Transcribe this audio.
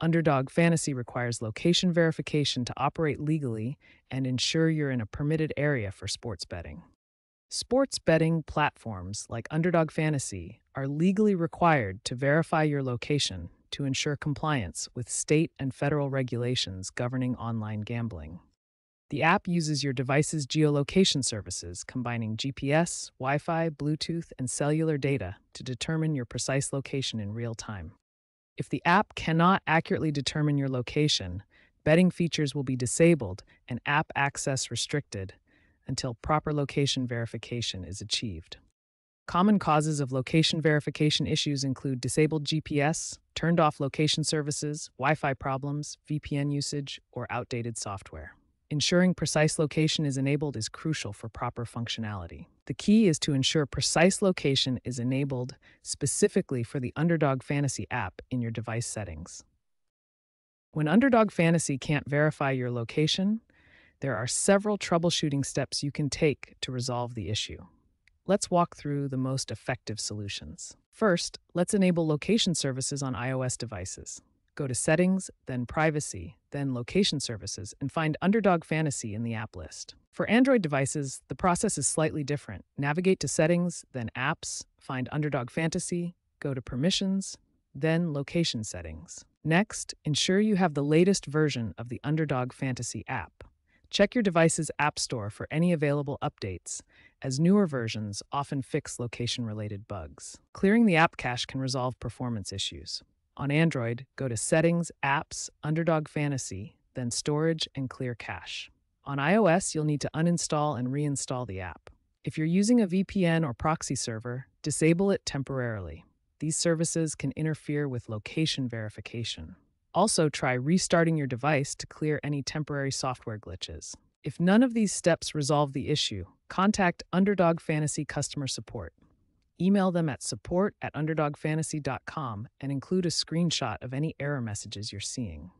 Underdog Fantasy requires location verification to operate legally and ensure you're in a permitted area for sports betting. Sports betting platforms like Underdog Fantasy are legally required to verify your location to ensure compliance with state and federal regulations governing online gambling. The app uses your device's geolocation services, combining GPS, Wi Fi, Bluetooth, and cellular data to determine your precise location in real time. If the app cannot accurately determine your location, betting features will be disabled and app access restricted until proper location verification is achieved. Common causes of location verification issues include disabled GPS, turned off location services, Wi Fi problems, VPN usage, or outdated software. Ensuring precise location is enabled is crucial for proper functionality. The key is to ensure precise location is enabled specifically for the Underdog Fantasy app in your device settings. When Underdog Fantasy can't verify your location, there are several troubleshooting steps you can take to resolve the issue. Let's walk through the most effective solutions. First, let's enable location services on iOS devices. Go to Settings, then Privacy, then Location Services, and find Underdog Fantasy in the app list. For Android devices, the process is slightly different. Navigate to Settings, then Apps, find Underdog Fantasy, go to Permissions, then Location Settings. Next, ensure you have the latest version of the Underdog Fantasy app. Check your device's App Store for any available updates, as newer versions often fix location related bugs. Clearing the app cache can resolve performance issues. On Android, go to Settings, Apps, Underdog Fantasy, then Storage and Clear Cache. On iOS, you'll need to uninstall and reinstall the app. If you're using a VPN or proxy server, disable it temporarily. These services can interfere with location verification. Also, try restarting your device to clear any temporary software glitches. If none of these steps resolve the issue, contact Underdog Fantasy customer support. Email them at support at underdogfantasy.com and include a screenshot of any error messages you're seeing.